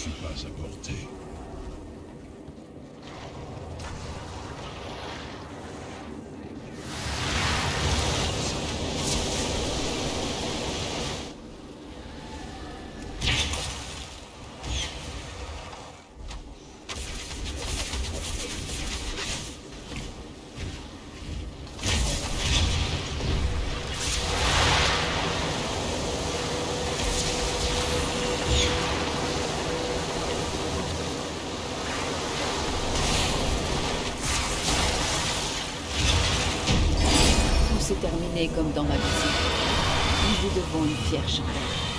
suis pas à portée. Terminé comme dans ma vie. Nous vous devons une fière chandelle.